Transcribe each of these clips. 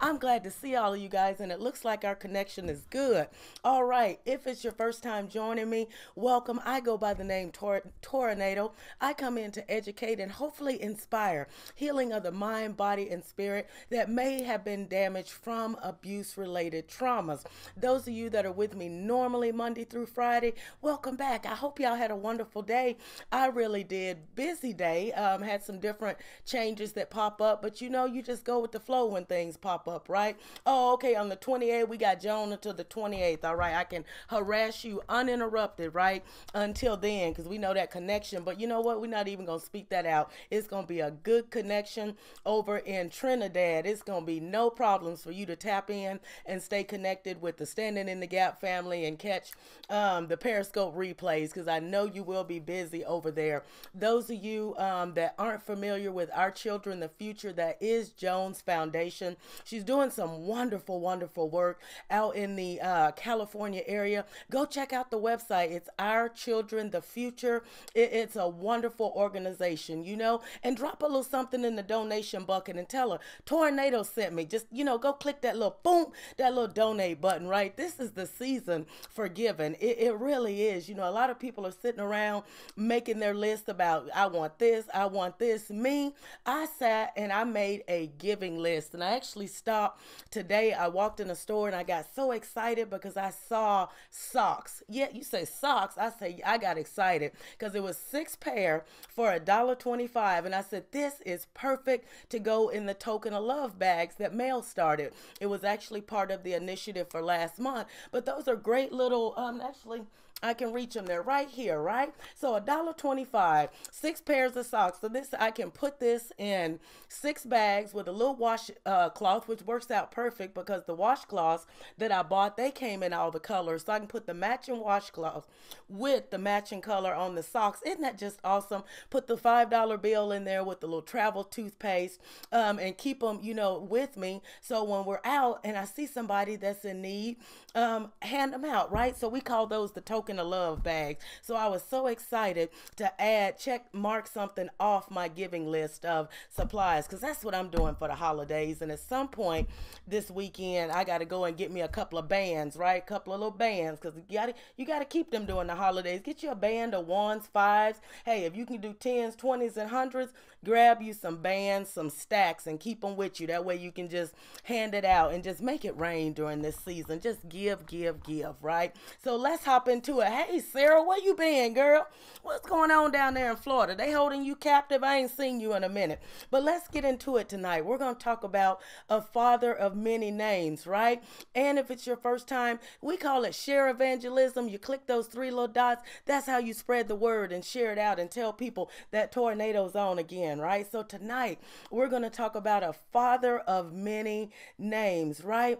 I'm glad to see all of you guys, and it looks like our connection is good. All right, if it's your first time joining me, welcome. I go by the name Tor- Tornado. I come in to educate and hopefully inspire healing of the mind, body, and spirit that may have been damaged from abuse related traumas. Those of you that are with me normally Monday through Friday, welcome back. I hope y'all had a wonderful day. I really did. Busy day, um, had some different changes that pop up, but you know, you just go with the flow when things pop up, right? Oh, okay, on the 28th, we got Joan until the 28th. All right, I can harass you uninterrupted, right? Until then, because we know that connection. But you know what? We're not even going to speak that out. It's going to be a good connection over in Trinidad. It's going to be no problems for you to tap in and stay connected with the Standing in the Gap family and catch um, the Periscope replays because I know you will be busy over there. Those of you um, that aren't familiar with Our Children, the Future, that is Jones Foundation. She's doing some wonderful, wonderful work out in the uh, California area. Go check out the website. It's Our Children, the Future. It, it's a wonderful organization, you know, and drop a little something in the donation bucket and tell her, Tornado sent me. Just, you know, go click that little boom, that little donate button, right? This is the season for giving. It, it really is. You know, a lot of people are sitting around making their list about, I want this, I want this. Me, I sat and I made a giving list. And I actually stopped today. I walked in a store and I got so excited because I saw socks. Yeah, you say socks. I say I got excited because it was six pair for a dollar twenty-five. And I said, this is perfect to go in the token of love bags that mail started. It was actually part of the initiative for last month. But those are great little um actually I can reach them. They're right here, right? So a dollar twenty-five, six pairs of socks. So this I can put this in six bags with a little wash uh, cloth, which works out perfect because the washcloths that I bought they came in all the colors. So I can put the matching washcloth with the matching color on the socks. Isn't that just awesome? Put the five dollar bill in there with the little travel toothpaste, um, and keep them, you know, with me. So when we're out and I see somebody that's in need, um, hand them out, right? So we call those the token of love bags. So I was so excited to add, check, mark something off my giving list of supplies because that's what I'm doing for the holidays. And at some point this weekend, I got to go and get me a couple of bands, right? A couple of little bands because you got you got to keep them during the holidays. Get you a band of ones, fives. Hey, if you can do tens, twenties, and hundreds, grab you some bands, some stacks, and keep them with you. That way you can just hand it out and just make it rain during this season. Just give, give, give, right? So let's hop into it. Hey, Sarah, where you been, girl? What's going on down there in Florida? They holding you captive? I ain't seen you in a minute. But let's get into it tonight. We're going to talk about a father of many names, right? And if it's your first time, we call it share evangelism. You click those three little dots. That's how you spread the word and share it out and tell people that tornado's on again, right? So tonight, we're going to talk about a father of many names, right?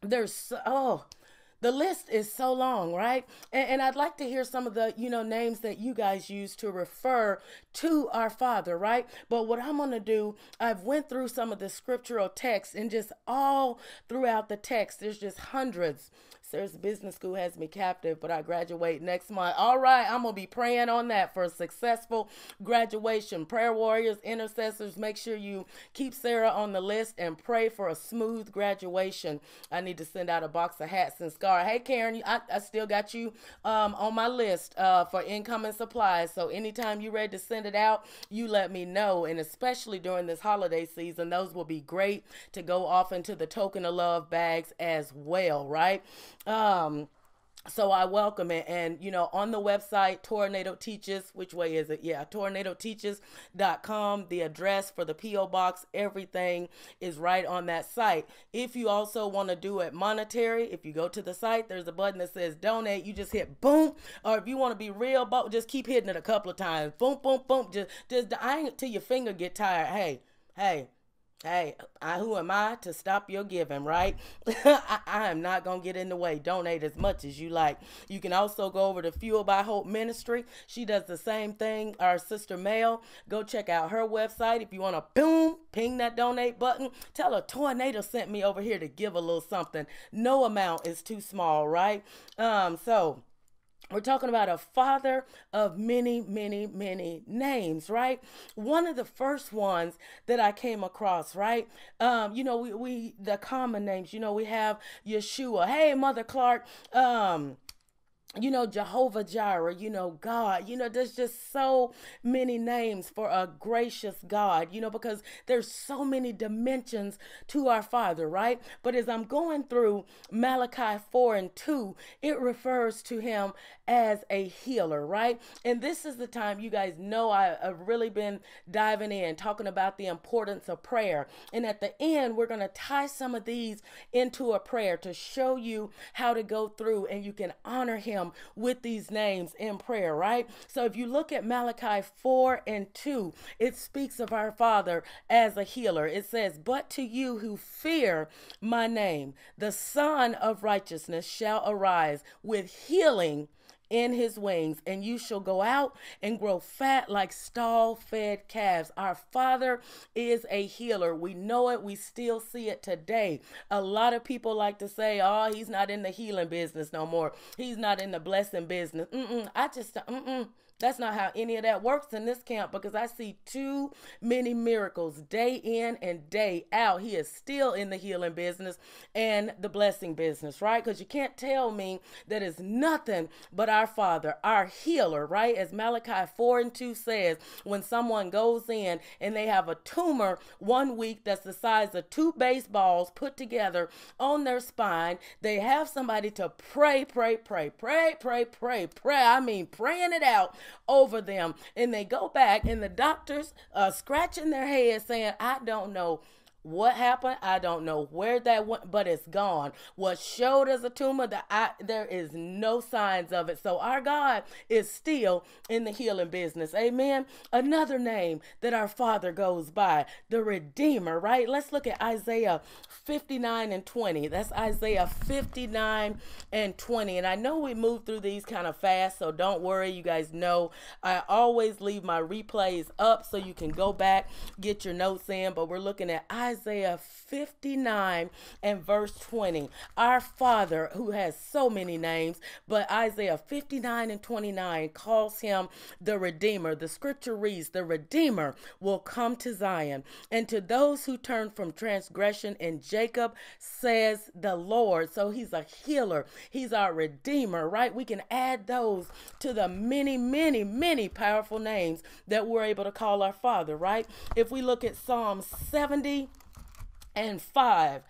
There's oh, the list is so long, right? And, and, I'd like to hear some of the, you know, names that you guys use to refer to our Father, right? But what I'm going to do, I've went through some of the scriptural texts and just all throughout the text, there's just hundreds Sarah's Business School has me captive, but I graduate next month. All right, I'm going to be praying on that for a successful graduation. Prayer warriors, intercessors, make sure you keep Sarah on the list and pray for a smooth graduation. I need to send out a box of hats and scarves. Hey, Karen, I, I still got you um, on my list uh, for incoming supplies. So anytime you're ready to send it out, you let me know. And especially during this holiday season, those will be great to go off into the token of love bags as well, right? Um, so I welcome it. And, you know, on the website, Tornado Teaches, which way is it? Yeah, tornadoteaches.com, the address for the P.O. box, everything is right on that site. If you also want to do it monetary, if you go to the site, there's a button that says donate. You just hit boom. Or if you want to be real, just keep hitting it a couple of times. Boom, boom, boom. Just, just, I ain't till your finger get tired. Hey, hey, Hey, I, who am I to stop your giving, right? I, I, am not going to get in the way. Donate as much as you like. You can also go over to Fuel by Hope Ministry. She does the same thing. Our sister Mel, go check out her website. If you want to boom, ping that donate button. Tell her Tornado sent me over here to give a little something. No amount is too small, right? Um, so we're talking about a father of many, many, many names, right? One of the first ones that I came across, right? Um, you know, we, we the common names, you know, we have Yeshua. Hey, Mother Clark. Um, you know, Jehovah Jireh, you know, God, you know, there's just so many names for a gracious God, you know, because there's so many dimensions to our Father, right? But as I'm going through Malachi 4 and 2, it refers to him as a healer, right? And this is the time you guys know I, have really been diving in, talking about the importance of prayer. And at the end, we're going to tie some of these into a prayer to show you how to go through and you can honor him with these names in prayer, right? So if you look at Malachi 4 and 2, it speaks of our Father as a healer. It says, But to you who fear my name, the Sun of righteousness shall arise with healing in his wings, and you shall go out and grow fat like stall fed calves. Our Father is a healer. We know it, we still see it today. A lot of people like to say, oh, he's not in the healing business no more, he's not in the blessing business. Mm-mm, I just, uh, mm-mm. That's not how any of that works in this camp because I see too many miracles day in and day out. He is still in the healing business and the blessing business, right? Because you can't tell me that is nothing but our Father, our healer, right? As Malachi 4 and 2 says, when someone goes in and they have a tumor one week that's the size of two baseballs put together on their spine, they have somebody to pray, pray, pray, pray, pray, pray, pray. I mean, praying it out over them. And they go back, and the doctors uh, scratching their heads saying, I don't know what happened? I don't know where that went, but it's gone. What showed as a tumor, that I, there is no signs of it. So our God is still in the healing business. Amen. Another name that our Father goes by, the Redeemer, right? Let's look at Isaiah 59 and 20. That's Isaiah 59 and 20. And I know we move through these kind of fast, so don't worry. You guys know I always leave my replays up so you can go back, get your notes in. But we're looking at Isaiah Isaiah 59 and verse 20. Our Father, who has so many names, but Isaiah 59 and 29 calls him the Redeemer. The scripture reads, The Redeemer will come to Zion, and to those who turn from transgression in Jacob, says the Lord. So he's a healer, he's our Redeemer, right? We can add those to the many, many, many powerful names that we're able to call our Father, right? If we look at Psalm 70, and 5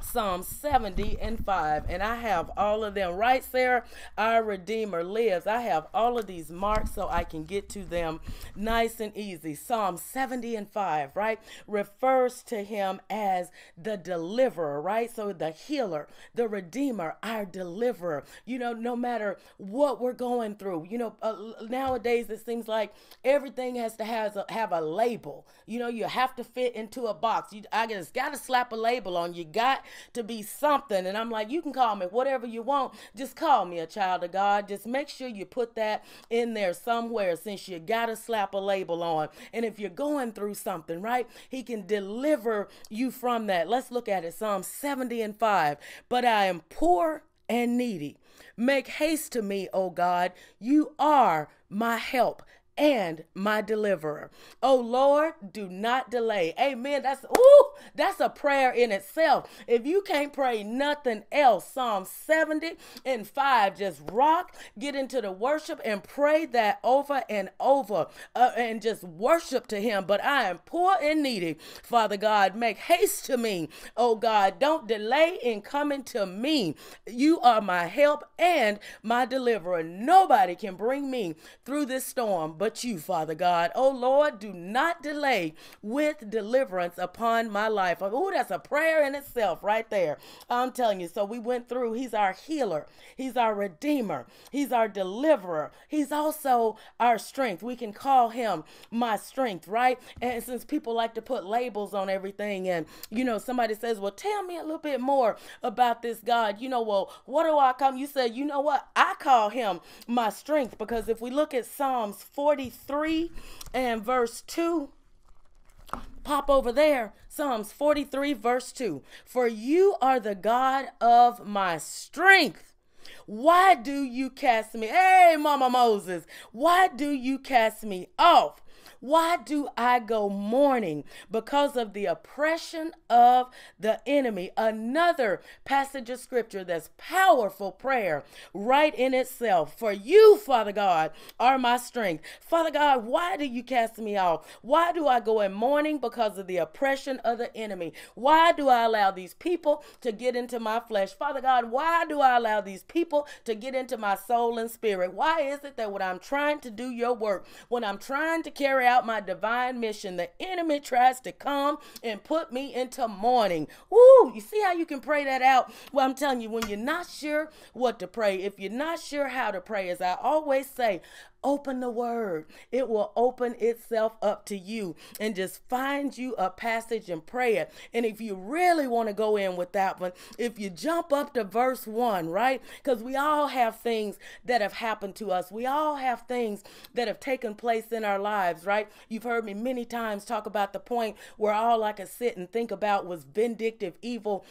Psalm 70 and 5. And I have all of them. Right, Sarah? Our Redeemer lives. I have all of these marked so I can get to them nice and easy. Psalm 70 and 5, right? Refers to him as the deliverer, right? So the healer, the Redeemer, our deliverer. You know, no matter what we're going through, you know, uh, nowadays it seems like everything has to have a, have a label. You know, you have to fit into a box. You, I just got to slap a label on. You got to be something. And I'm like, you can call me whatever you want. Just call me a child of God. Just make sure you put that in there somewhere since you got to slap a label on. And if you're going through something, right, He can deliver you from that. Let's look at it Psalm 70 and 5. But I am poor and needy. Make haste to me, O God. You are my help and my deliverer. Oh Lord, do not delay. Amen. That's ooh, that's a prayer in itself. If you can't pray nothing else, Psalm 70 and 5, just rock, get into the worship and pray that over and over uh, and just worship to him. But I am poor and needy. Father God, make haste to me. Oh God, don't delay in coming to me. You are my help and my deliverer. Nobody can bring me through this storm but you, Father God. Oh Lord, do not delay with deliverance upon my life. Oh, that's a prayer in itself right there. I'm telling you. So we went through, He's our healer, He's our redeemer, He's our deliverer, He's also our strength. We can call Him my strength, right? And since people like to put labels on everything, and you know, somebody says, Well, tell me a little bit more about this God. You know, well, what do I come? You said, You know what? I call Him my strength because if we look at Psalms 4 43 and verse 2. Pop over there. Psalms 43, verse 2. For you are the God of my strength. Why do you cast me? Hey, Mama Moses, why do you cast me off? Why do I go mourning? Because of the oppression of the enemy. Another passage of scripture that's powerful prayer right in itself. For you, Father God, are my strength. Father God, why do you cast me off? Why do I go in mourning? Because of the oppression of the enemy. Why do I allow these people to get into my flesh? Father God, why do I allow these people to get into my soul and spirit? Why is it that when I'm trying to do your work, when I'm trying to carry out out my divine mission, the enemy tries to come and put me into mourning. Woo! You see how you can pray that out? Well, I'm telling you, when you're not sure what to pray, if you're not sure how to pray, as I always say, Open the word. It will open itself up to you and just find you a passage and pray it. And if you really want to go in with that one, if you jump up to verse one, right? Because we all have things that have happened to us. We all have things that have taken place in our lives, right? You've heard me many times talk about the point where all I could sit and think about was vindictive, evil,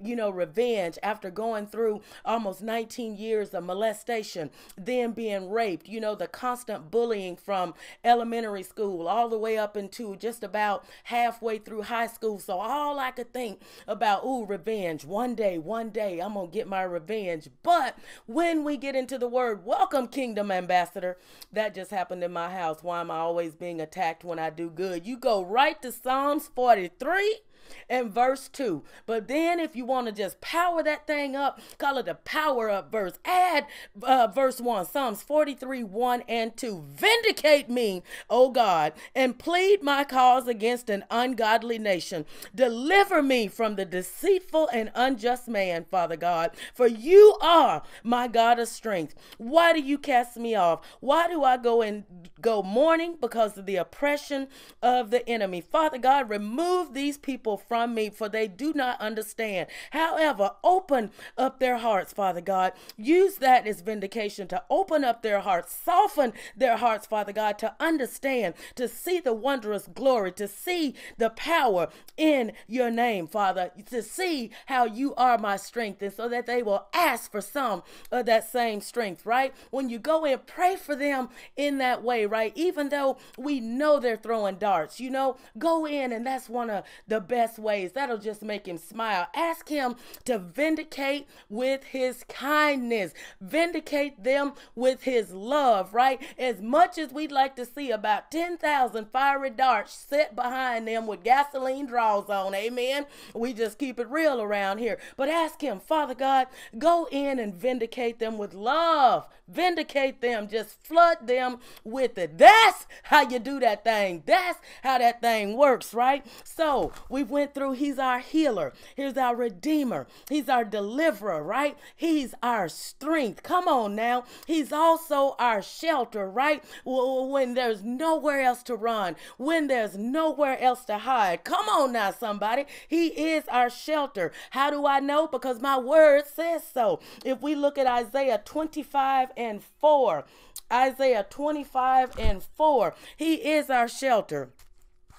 you know, revenge after going through almost 19 years of molestation, then being raped, you know know, the constant bullying from elementary school all the way up into just about halfway through high school. So all I could think about, ooh, revenge. One day, one day, I'm going to get my revenge. But when we get into the word, welcome, Kingdom Ambassador, that just happened in my house. Why am I always being attacked when I do good? You go right to Psalms 43 and verse 2. But then, if you want to just power that thing up, call it the power up verse. Add uh, verse 1, Psalms 43 1 and 2. Vindicate me, O God, and plead my cause against an ungodly nation. Deliver me from the deceitful and unjust man, Father God, for you are my God of strength. Why do you cast me off? Why do I go and go mourning because of the oppression of the enemy? Father God, remove these people from me, for they do not understand. However, open up their hearts, Father God. Use that as vindication to open up their hearts, soften their hearts, Father God, to understand, to see the wondrous glory, to see the power in your name, Father, to see how you are my strength, and so that they will ask for some of that same strength, right? When you go and pray for them in that way, right? Even though we know they're throwing darts, you know, go in, and that's one of the best best ways. That'll just make him smile. Ask him to vindicate with his kindness, vindicate them with his love, right? As much as we'd like to see about 10,000 fiery darts set behind them with gasoline draws on, amen. We just keep it real around here. But ask him, Father God, go in and vindicate them with love, vindicate them, just flood them with it. That's how you do that thing. That's how that thing works, right? So we went through, He's our healer, He's our redeemer, He's our deliverer, right? He's our strength. Come on now. He's also our shelter, right? When there's nowhere else to run, when there's nowhere else to hide. Come on now, somebody. He is our shelter. How do I know? Because my word says so. If we look at Isaiah 25 and 4, Isaiah 25 and 4, He is our shelter.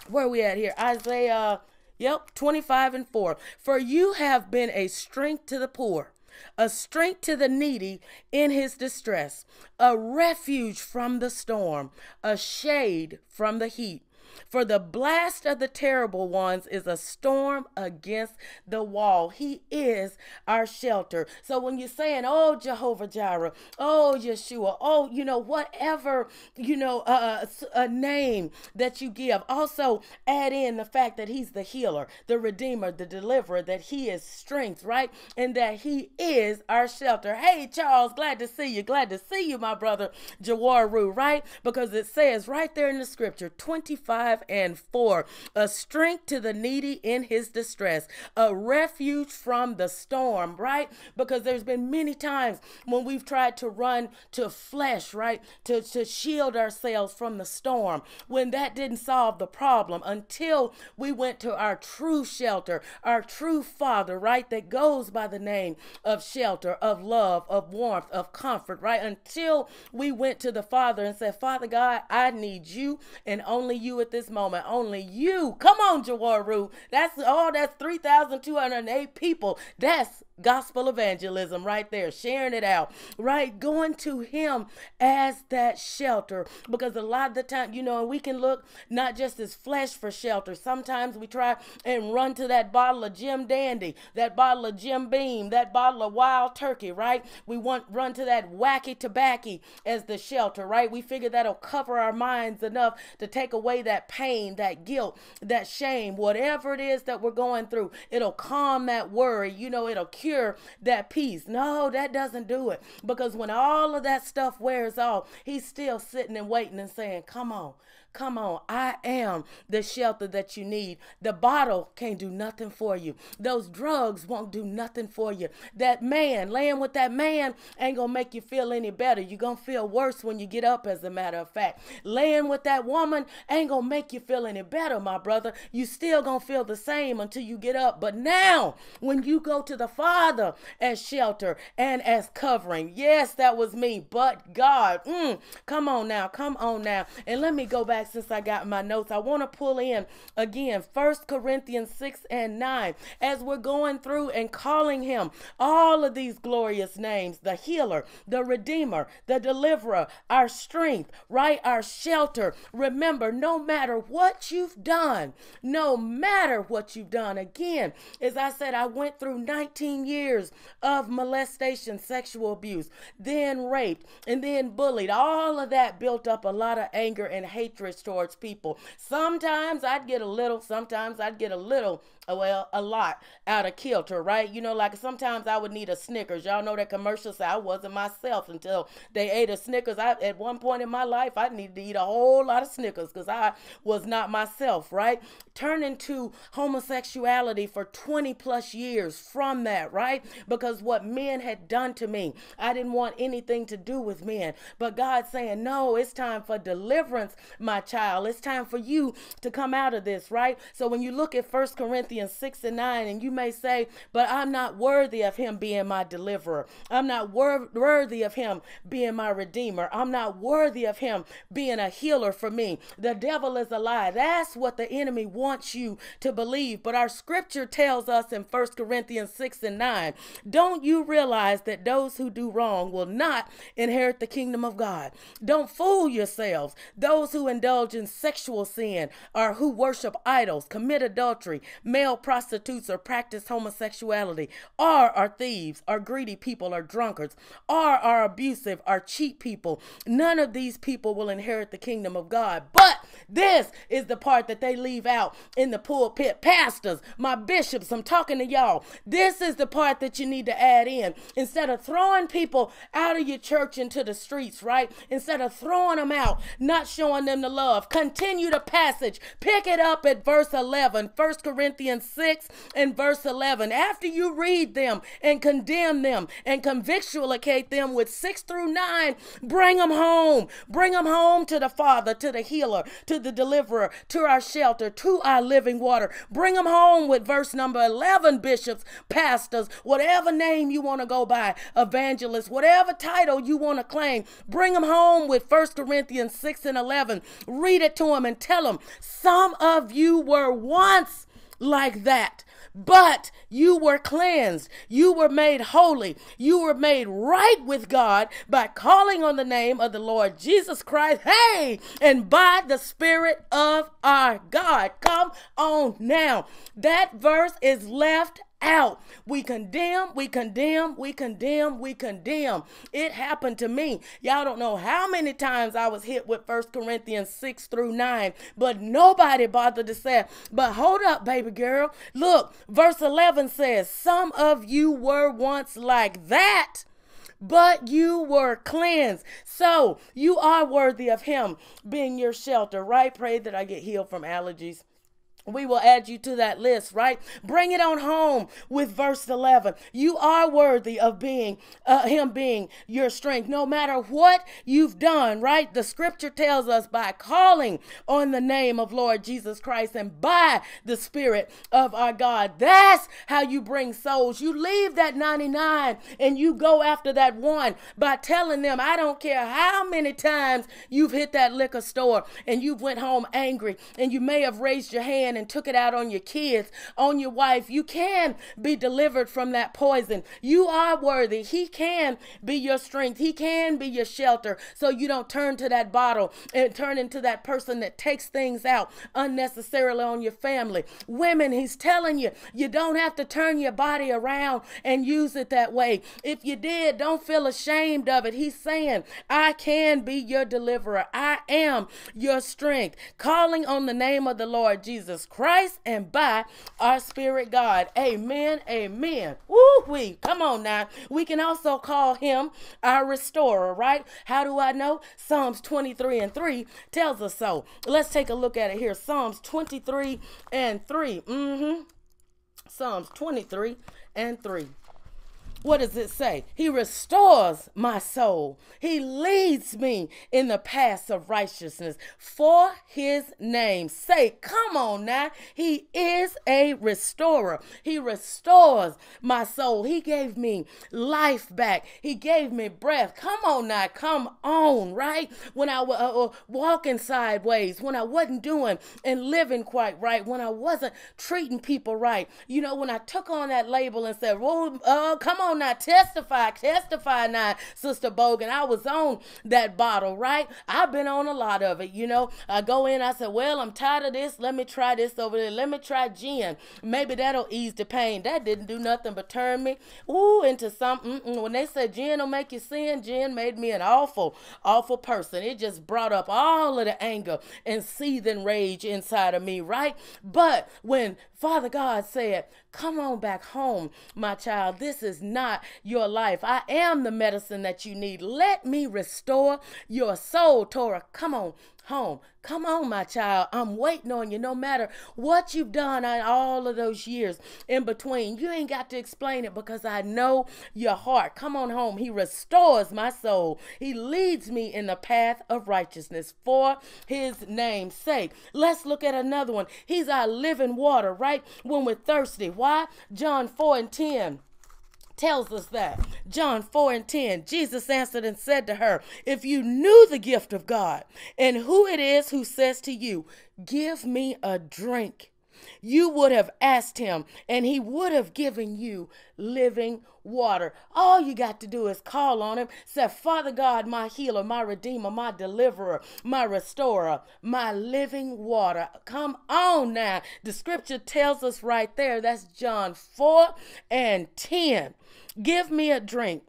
Where we at here? Isaiah Yep, 25 and 4. For you have been a strength to the poor, a strength to the needy in his distress, a refuge from the storm, a shade from the heat. For the blast of the terrible ones is a storm against the wall. He is our shelter. So when you're saying, oh, Jehovah Jireh, oh, Yeshua, oh, you know, whatever, you know, uh, a name that you give, also add in the fact that he's the healer, the redeemer, the deliverer, that he is strength, right? And that he is our shelter. Hey, Charles, glad to see you. Glad to see you, my brother, Jawaru, right? Because it says right there in the scripture, 25 5 and 4. A strength to the needy in his distress, a refuge from the storm, right? Because there's been many times when we've tried to run to flesh, right? To, to shield ourselves from the storm, when that didn't solve the problem until we went to our true shelter, our true Father, right? That goes by the name of shelter, of love, of warmth, of comfort, right? Until we went to the Father and said, Father God, I need you and only you at at this moment. Only you. Come on, Jawaru. That's all. Oh, that's 3,208 people. That's gospel evangelism right there, sharing it out, right? Going to Him as that shelter. Because a lot of the time, you know, we can look not just as flesh for shelter. Sometimes we try and run to that bottle of Jim Dandy, that bottle of Jim Beam, that bottle of Wild Turkey, right? We want run to that wacky tobacco as the shelter, right? We figure that'll cover our minds enough to take away that pain, that guilt, that shame, whatever it is that we're going through. It'll calm that worry. You know, it'll cure secure that peace. No, that doesn't do it. Because when all of that stuff wears off, he's still sitting and waiting and saying, Come on, Come on, I am the shelter that you need. The bottle can't do nothing for you. Those drugs won't do nothing for you. That man, laying with that man, ain't gonna make you feel any better. You're gonna feel worse when you get up, as a matter of fact. Laying with that woman ain't gonna make you feel any better, my brother. You still gonna feel the same until you get up. But now, when you go to the Father as shelter and as covering, yes, that was me, but God, mm, come on now, come on now. And let me go back back since I got my notes. I want to pull in again First Corinthians 6 and 9 as we're going through and calling him all of these glorious names the healer, the redeemer, the deliverer, our strength, right? Our shelter. Remember, no matter what you've done, no matter what you've done, again, as I said, I went through 19 years of molestation, sexual abuse, then raped, and then bullied. All of that built up a lot of anger and hatred towards people. Sometimes I'd get a little, sometimes I'd get a little uh, well, a lot out of kilter, right? You know, like sometimes I would need a Snickers. Y'all know that commercial say I wasn't myself until they ate a Snickers. I at one point in my life I needed to eat a whole lot of Snickers because I was not myself, right? Turning to homosexuality for 20 plus years from that, right? Because what men had done to me, I didn't want anything to do with men. But God saying, No, it's time for deliverance, my child. It's time for you to come out of this, right? So when you look at First Corinthians Corinthians 6 and 9, and you may say, But I'm not worthy of him being my deliverer. I'm not wor- worthy of him being my redeemer. I'm not worthy of him being a healer for me. The devil is a lie. That's what the enemy wants you to believe. But our scripture tells us in 1 Corinthians 6 and 9, Don't you realize that those who do wrong will not inherit the kingdom of God? Don't fool yourselves. Those who indulge in sexual sin or who worship idols, commit adultery, male male prostitutes or practice homosexuality, or are thieves, or greedy people, or drunkards, or are abusive, or cheat people. None of these people will inherit the kingdom of God. But this is the part that they leave out in the pulpit. Pastors, my bishops, I'm talking to y'all. This is the part that you need to add in. Instead of throwing people out of your church into the streets, right? Instead of throwing them out, not showing them the love, continue the passage. Pick it up at verse 11, 1 Corinthians 6 and verse 11. After you read them and condemn them and convictualate them with 6 through 9, bring them home. Bring them home to the Father, to the healer, to the deliverer, to our shelter, to our living water. Bring them home with verse number 11, bishops, pastors, whatever name you want to go by, evangelists, whatever title you want to claim. Bring them home with 1 Corinthians 6 and 11. Read it to them and tell them, some of you were once like that. But you were cleansed. You were made holy. You were made right with God by calling on the name of the Lord Jesus Christ. Hey, and by the Spirit of our God. Come on now. That verse is left out. We condemn, we condemn, we condemn, we condemn. It happened to me. Y'all don't know how many times I was hit with First Corinthians 6 through 9, but nobody bothered to say, but hold up, baby girl. Look, verse 11 says, Some of you were once like that but you were cleansed. So you are worthy of Him being your shelter, right? Pray that I get healed from allergies we will add you to that list, right? Bring it on home with verse 11. You are worthy of being, uh, Him being your strength, no matter what you've done, right? The scripture tells us by calling on the name of Lord Jesus Christ and by the Spirit of our God. That's how you bring souls. You leave that 99 and you go after that one by telling them, I don't care how many times you've hit that liquor store and you've went home angry and you may have raised your hand and took it out on your kids, on your wife. You can be delivered from that poison. You are worthy. He can be your strength. He can be your shelter so you don't turn to that bottle and turn into that person that takes things out unnecessarily on your family. Women, he's telling you, you don't have to turn your body around and use it that way. If you did, don't feel ashamed of it. He's saying, I can be your deliverer. I am your strength. Calling on the name of the Lord Jesus Christ and by our spirit God. Amen. Amen. Woo wee. Come on now. We can also call him our restorer, right? How do I know? Psalms 23 and 3 tells us so. Let's take a look at it here. Psalms 23 and 3. Mm-hmm. Psalms 23 and 3 what does it say? He restores my soul. He leads me in the paths of righteousness for his name. sake. come on now. He is a restorer. He restores my soul. He gave me life back. He gave me breath. Come on now. Come on, right? When I was uh, uh, walking sideways, when I wasn't doing and living quite right, when I wasn't treating people right. You know, when I took on that label and said, well, uh, come on on now, testify, testify now, Sister Bogan. I was on that bottle, right? I've been on a lot of it, you know. I go in, I said, Well, I'm tired of this. Let me try this over there. Let me try gin. Maybe that'll ease the pain. That didn't do nothing but turn me, ooh, into something. When they said gin will make you sin, gin made me an awful, awful person. It just brought up all of the anger and seething rage inside of me, right? But when Father God said, Come on back home, my child. This is not your life. I am the medicine that you need. Let me restore your soul, Tora. Come on home. Come on, my child. I'm waiting on you no matter what you've done in all of those years in between. You ain't got to explain it because I know your heart. Come on home. He restores my soul. He leads me in the path of righteousness for his name's sake. Let's look at another one. He's our living water, right? When we're thirsty. Why? John 4 and 10 tells us that. John 4 and 10, Jesus answered and said to her, If you knew the gift of God and who it is who says to you, Give me a drink, you would have asked him, and he would have given you living water. All you got to do is call on him. Say, Father God, my healer, my redeemer, my deliverer, my restorer, my living water. Come on now. The scripture tells us right there. That's John 4 and 10. Give me a drink.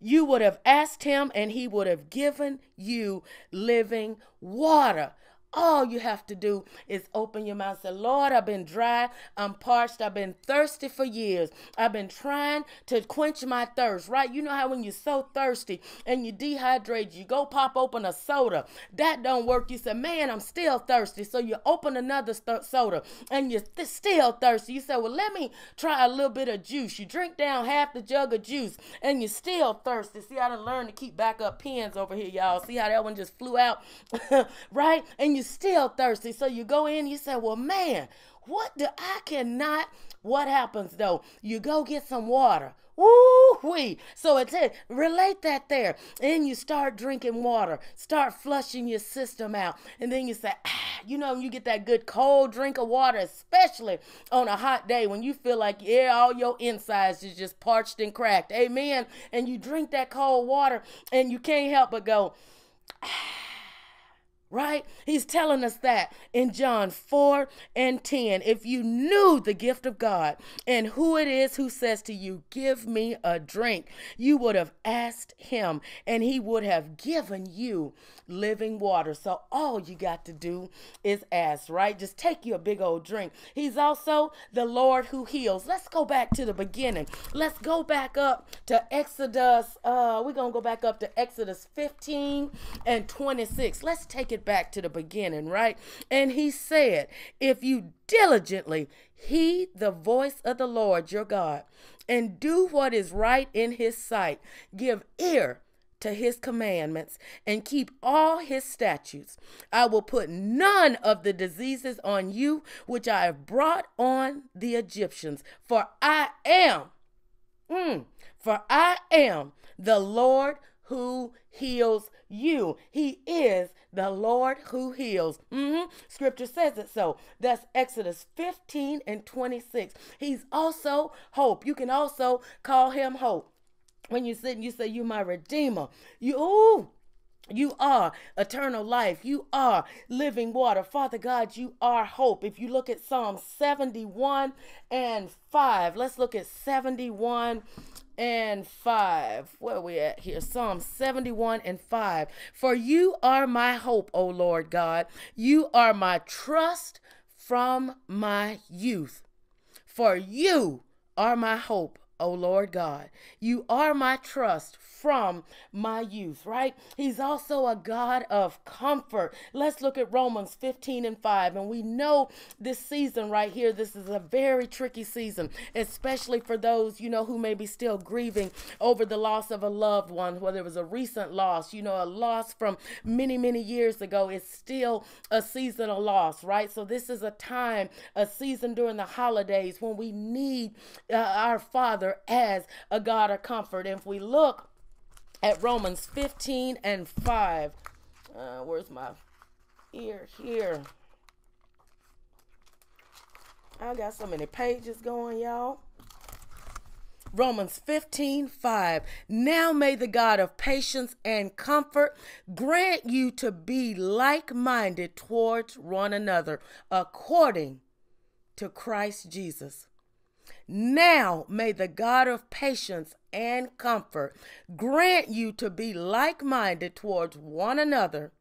You would have asked him, and he would have given you living water. All you have to do is open your mouth and say, Lord, I've been dry, I'm parched, I've been thirsty for years. I've been trying to quench my thirst, right? You know how when you're so thirsty and you dehydrate, you go pop open a soda. That don't work. You say, man, I'm still thirsty. So you open another soda and you're th- still thirsty. You say, well, let me try a little bit of juice. You drink down half the jug of juice and you're still thirsty. See, I done learned to keep back up pens over here, y'all. See how that one just flew out, right? And you still thirsty. So you go in, you say, well, man, what do I cannot? What happens though? You go get some water. Woo wee. So it's it relate that there. And you start drinking water, start flushing your system out. And then you say, ah, you know, you get that good cold drink of water, especially on a hot day when you feel like, yeah, all your insides is just parched and cracked. Amen. And you drink that cold water and you can't help but go, ah right? He's telling us that in John 4 and 10. If you knew the gift of God and who it is who says to you, Give me a drink, you would have asked him and he would have given you living water. So all you got to do is ask, right? Just take you a big old drink. He's also the Lord who heals. Let's go back to the beginning. Let's go back up to Exodus. Uh, we're going to go back up to Exodus 15 and 26. Let's take it it back to the beginning, right? And he said, If you diligently heed the voice of the Lord your God and do what is right in his sight, give ear to his commandments and keep all his statutes. I will put none of the diseases on you which I have brought on the Egyptians, for I am, mm, for I am the Lord who heals you. He is the Lord who heals. Mm-hmm. Scripture says it so. That's Exodus 15 and 26. He's also hope. You can also call him hope. When you sit and you say, You my redeemer. You ooh, you are eternal life. You are living water. Father God, you are hope. If you look at Psalm 71 and 5, let's look at 71 and 5. Where we at here? Psalm 71 and 5. For you are my hope, O Lord God. You are my trust from my youth. For you are my hope, O Lord God. You are my trust from my youth, right? He's also a God of comfort. Let's look at Romans 15 and 5. And we know this season right here, this is a very tricky season, especially for those, you know, who may be still grieving over the loss of a loved one, whether it was a recent loss, you know, a loss from many, many years ago. It's still a season of loss, right? So this is a time, a season during the holidays when we need uh, our Father as a God of comfort. And if we look, at Romans 15 and 5. Uh, where's my ear here? I got so many pages going, y'all. Romans 15, 5. Now may the God of patience and comfort grant you to be like minded towards one another according to Christ Jesus. Now may the God of patience and comfort grant you to be like minded towards one another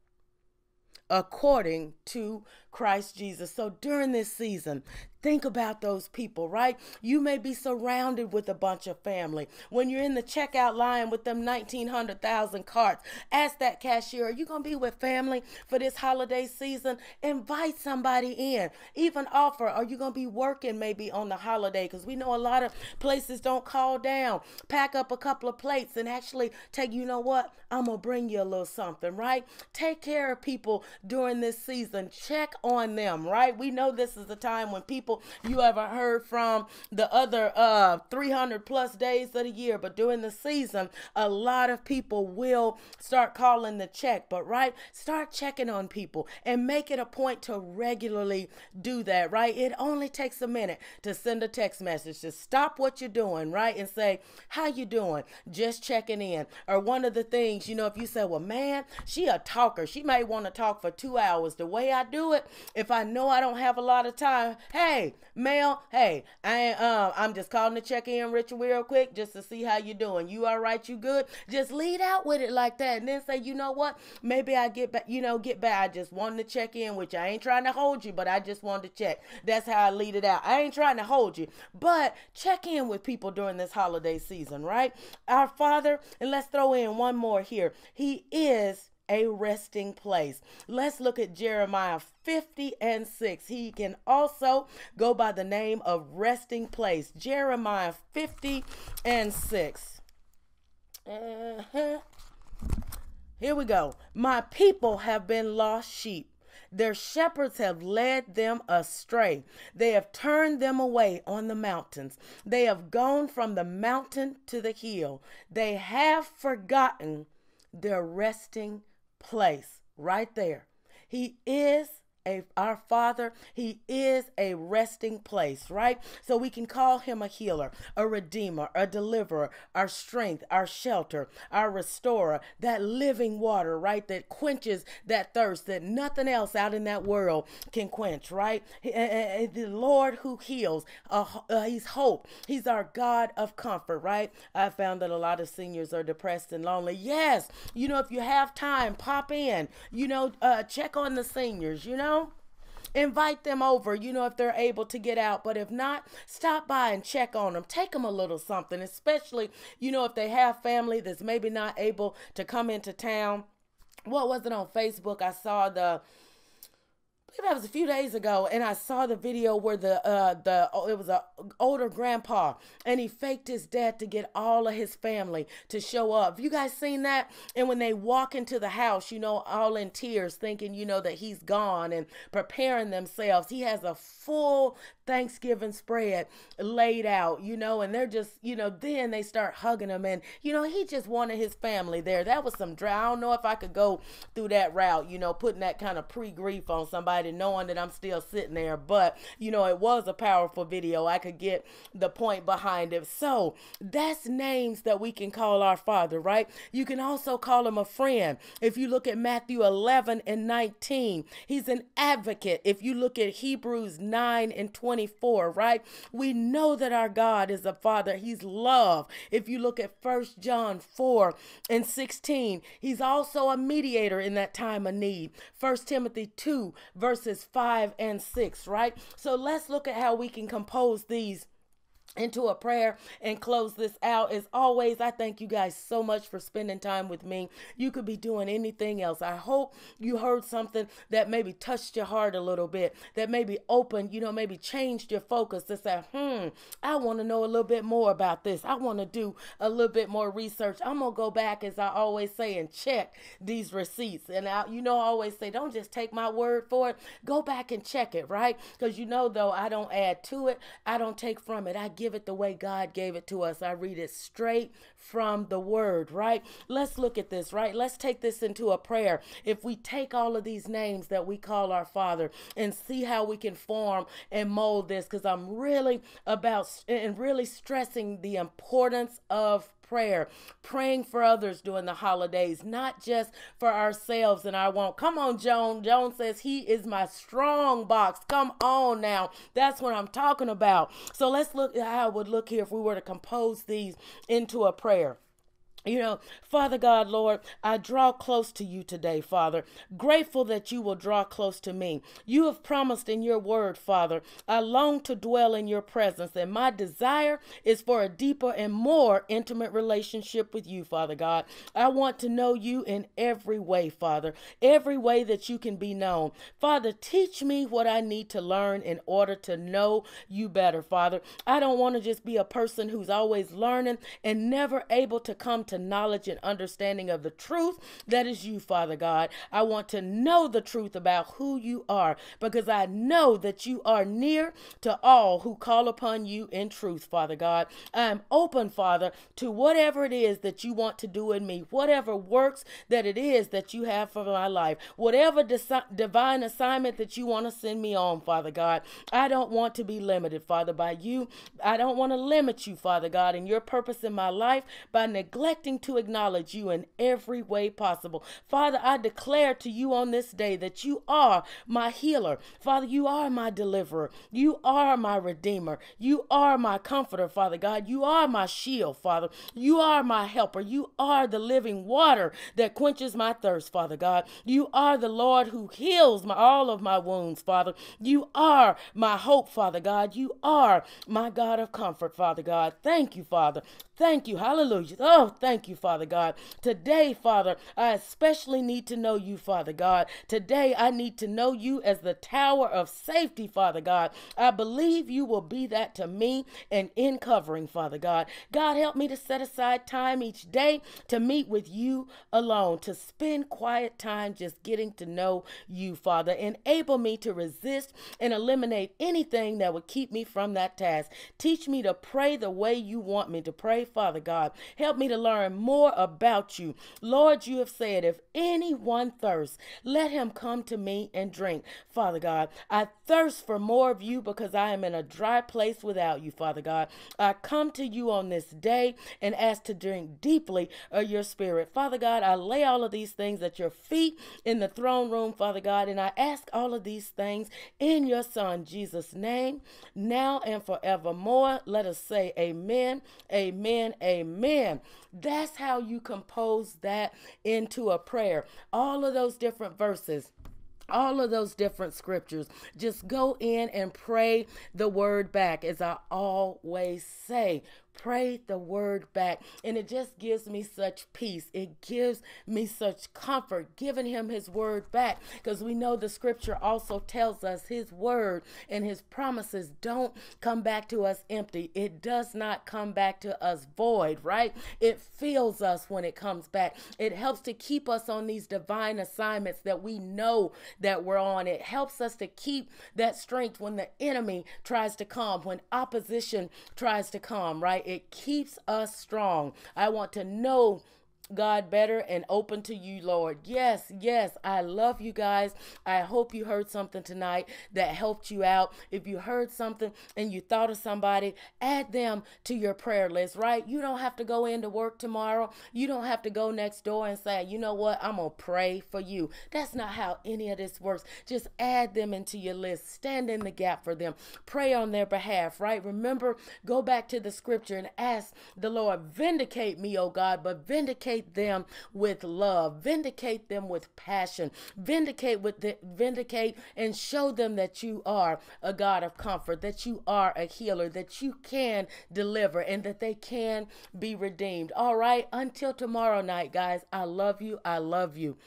according to Christ Jesus. So during this season, Think about those people, right? You may be surrounded with a bunch of family. When you're in the checkout line with them 1900,000 carts, ask that cashier, are you going to be with family for this holiday season? Invite somebody in. Even offer, are you going to be working maybe on the holiday? Because we know a lot of places don't call down. Pack up a couple of plates and actually take, you know what? I'm going to bring you a little something, right? Take care of people during this season. Check on them, right? We know this is a time when people you ever heard from the other uh 300 plus days of the year. But during the season, a lot of people will start calling the check. But right, start checking on people and make it a point to regularly do that, right? It only takes a minute to send a text message to stop what you're doing, right? And say, How you doing? Just checking in. Or one of the things, you know, if you say, Well, man, she a talker. She may want to talk for two hours. The way I do it, if I know I don't have a lot of time, hey, Mel, hey, I um, I'm just calling to check in, Richard, real quick, just to see how you doing. You all right? You good? Just lead out with it like that, and then say, you know what? Maybe I get back. You know, get back. I just wanted to check in, which I ain't trying to hold you, but I just wanted to check. That's how I lead it out. I ain't trying to hold you, but check in with people during this holiday season, right? Our Father, and let's throw in one more here. He is a resting place. Let's look at Jeremiah 50 and 6. He can also go by the name of resting place. Jeremiah 50 and 6. Uh-huh. Here we go. My people have been lost sheep. Their shepherds have led them astray. They have turned them away on the mountains. They have gone from the mountain to the hill. They have forgotten their resting place right there. He is a our father he is a resting place right? So we can call him a healer a redeemer a deliverer our strength our shelter our restorer that living water right? That quenches that thirst that nothing else out in that world can quench right? The lord who heals uh, he's hope. He's our god of comfort right? I found that a lot of seniors are depressed and lonely. Yes you know if you have time pop in you know uh, check on the seniors you know invite them over, you know, if they're able to get out. But if not, stop by and check on them. Take them a little something, especially, you know, if they have family that's maybe not able to come into town what was it on Facebook? I saw the that was a few days ago, and I saw the video where the uh the oh, it was a older grandpa, and he faked his death to get all of his family to show up. You guys seen that? And when they walk into the house, you know, all in tears, thinking you know that he's gone and preparing themselves. He has a full Thanksgiving spread laid out, you know, and they're just, you know, then they start hugging him. And, you know, he just wanted his family there. That was some dry. I don't know if I could go through that route, you know, putting that kind of pre grief on somebody, knowing that I'm still sitting there. But, you know, it was a powerful video. I could get the point behind it. So that's names that we can call our Father, right? You can also call him a friend. If you look at Matthew 11 and 19, he's an advocate. If you look at Hebrews 9 and 24, right? We know that our God is a father. He's love. If you look at First John 4 and 16, he's also a mediator in that time of need. First Timothy 2, verses 5 and 6, right? So let's look at how we can compose these into a prayer and close this out. As always, I thank you guys so much for spending time with me. You could be doing anything else. I hope you heard something that maybe touched your heart a little bit, that maybe opened, you know, maybe changed your focus to say, hmm, I want to know a little bit more about this. I want to do a little bit more research. I'm going to go back, as I always say, and check these receipts. And I, you know, I always say, don't just take my word for it. Go back and check it, right? Because you know, though, I don't add to it, I don't take from it. I give give it the way God gave it to us. I read it straight from the word, right? Let's look at this, right? Let's take this into a prayer. If we take all of these names that we call our Father and see how we can form and mold this, because I'm really about and really stressing the importance of prayer, praying for others during the holidays, not just for ourselves and our want. Come on, Joan. Joan says, He is my strong box. Come on now. That's what I'm talking about. So let's look how it would look here if we were to compose these into a prayer. You know, Father God, Lord, I draw close to you today, Father. Grateful that you will draw close to me. You have promised in your word, Father. I long to dwell in your presence, and my desire is for a deeper and more intimate relationship with you, Father God. I want to know you in every way, Father, every way that you can be known. Father, teach me what I need to learn in order to know you better, Father. I don't want to just be a person who's always learning and never able to come to to knowledge and understanding of the truth that is you, Father God. I want to know the truth about who you are because I know that you are near to all who call upon you in truth, Father God. I am open, Father, to whatever it is that you want to do in me, whatever works that it is that you have for my life, whatever divine assignment that you want to send me on, Father God. I don't want to be limited, Father, by you. I don't want to limit you, Father God, and your purpose in my life by neglecting to acknowledge you in every way possible. Father, I declare to you on this day that you are my healer. Father, you are my deliverer. You are my redeemer. You are my comforter, Father God. You are my shield, Father. You are my helper. You are the living water that quenches my thirst, Father God. You are the Lord who heals my, all of my wounds, Father. You are my hope, Father God. You are my God of comfort, Father God. Thank you, Father. Thank you. Hallelujah. Oh, thank you, Father God. Today, Father, I especially need to know you, Father God. Today, I need to know you as the tower of safety, Father God. I believe you will be that to me and in covering, Father God. God, help me to set aside time each day to meet with you alone, to spend quiet time just getting to know you, Father. Enable me to resist and eliminate anything that would keep me from that task. Teach me to pray the way you want me to pray Father God. Help me to learn more about you. Lord, you have said, if anyone thirsts, let him come to me and drink. Father God, I thirst for more of you because I am in a dry place without you, Father God. I come to you on this day and ask to drink deeply of your spirit. Father God, I lay all of these things at your feet in the throne room, Father God, and I ask all of these things in your Son, Jesus' name, now and forevermore. Let us say amen, amen Amen. That's how you compose that into a prayer. All of those different verses all of those different scriptures. Just go in and pray the word back, as I always say. Pray the word back. And it just gives me such peace. It gives me such comfort giving him his word back because we know the scripture also tells us his word and his promises don't come back to us empty. It does not come back to us void, right? It fills us when it comes back. It helps to keep us on these divine assignments that we know that we're on. It helps us to keep that strength when the enemy tries to come, when opposition tries to come, right? It keeps us strong. I want to know God better and open to you, Lord. Yes, yes, I love you guys. I hope you heard something tonight that helped you out. If you heard something and you thought of somebody, add them to your prayer list, right? You don't have to go into work tomorrow. You don't have to go next door and say, you know what, I'm going to pray for you. That's not how any of this works. Just add them into your list. Stand in the gap for them. Pray on their behalf, right? Remember, go back to the scripture and ask the Lord, vindicate me, oh God, but vindicate vindicate them with love, vindicate them with passion, vindicate with the, vindicate and show them that you are a God of comfort, that you are a healer, that you can deliver, and that they can be redeemed. All right, until tomorrow night, guys. I love you. I love you.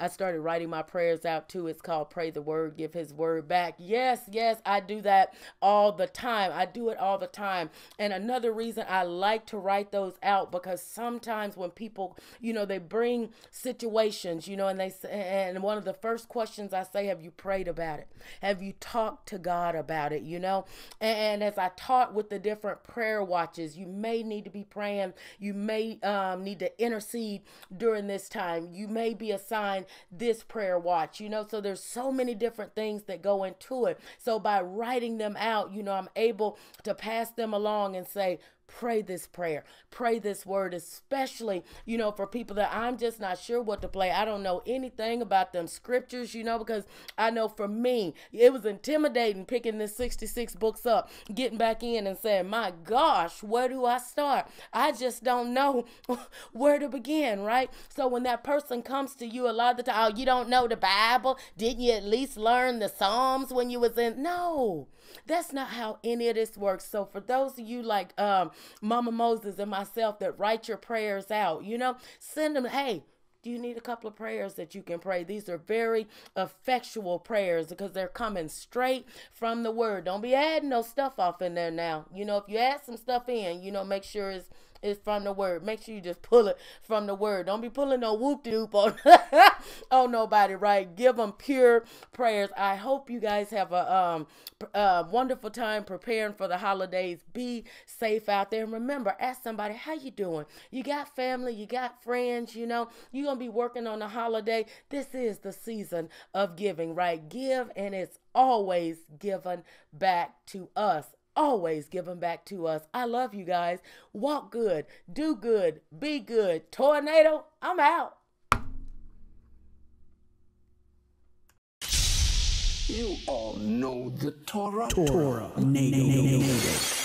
I started writing my prayers out too. It's called Pray the Word, Give His Word Back. Yes, yes, I do that all the time. I do it all the time. And another reason I like to write those out because sometimes when people, you know, they bring situations, you know, and they say, and one of the first questions I say, Have you prayed about it? Have you talked to God about it? You know, and as I taught with the different prayer watches, you may need to be praying. You may um, need to intercede during this time. You may be assigned this prayer watch, you know. So there's so many different things that go into it. So by writing them out, you know, I'm able to pass them along and say, pray this prayer, pray this word, especially, you know, for people that I'm just not sure what to play. I don't know anything about them scriptures, you know, because I know for me, it was intimidating picking this 66 books up, getting back in and saying, my gosh, where do I start? I just don't know where to begin, right? So when that person comes to you a lot of the time, oh, you don't know the Bible? Didn't you at least learn the Psalms when you was in? No. That's not how any of this works. So for those of you like um, Mama Moses and myself that write your prayers out, you know, send them, hey, do you need a couple of prayers that you can pray? These are very effectual prayers because they're coming straight from the word. Don't be adding no stuff off in there now. You know, if you add some stuff in, you know, make sure it's is from the word. Make sure you just pull it from the word. Don't be pulling no whoop de whoop on, on nobody, right? Give them pure prayers. I hope you guys have a um a wonderful time preparing for the holidays. Be safe out there. And remember, ask somebody, how you doing? You got family, you got friends, you know, you're gonna be working on a holiday. This is the season of giving, right? Give and it's always given back to us always give them back to us. I love you guys. Walk good, do good, be good. ToraNado, I'm out. You all know the Tora. Tora. Tora.